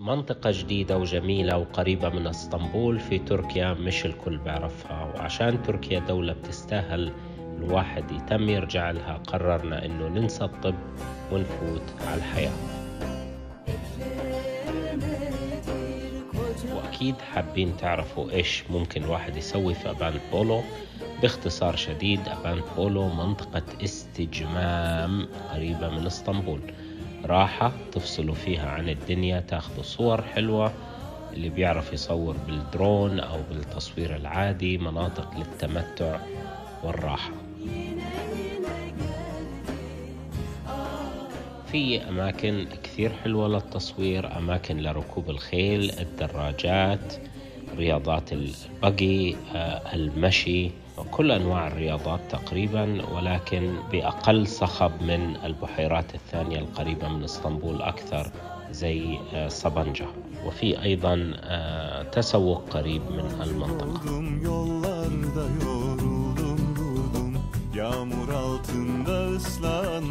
منطقة جديدة وجميلة وقريبة من اسطنبول في تركيا مش الكل بيعرفها وعشان تركيا دولة بتستاهل الواحد يتم يرجع لها قررنا إنه ننسى الطب ونفوت على الحياة. وأكيد حابين تعرفوا إيش ممكن الواحد يسوي في أبان بولو. باختصار شديد أبان بولو منطقة استجمام قريبة من اسطنبول. راحة تفصلوا فيها عن الدنيا تاخذوا صور حلوة اللي بيعرف يصور بالدرون أو بالتصوير العادي مناطق للتمتع والراحة. في أماكن كثير حلوة للتصوير أماكن لركوب الخيل الدراجات رياضات البقي آه، المشي كل أنواع الرياضات تقريبا ولكن بأقل صخب من البحيرات الثانية القريبة من إسطنبول أكثر زي آه، صبنجة وفي أيضا آه، تسوق قريب من المنطقة.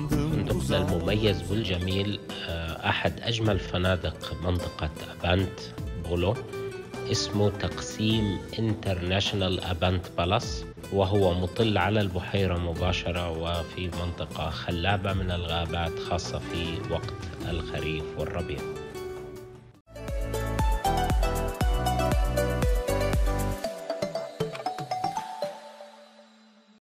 فندقنا المميز والجميل أحد أجمل فنادق منطقة أبانت بولو. اسمه تقسيم International أبانت Palace وهو مطل على البحيرة مباشرة وفي منطقة خلابة من الغابات خاصة في وقت الخريف والربيع.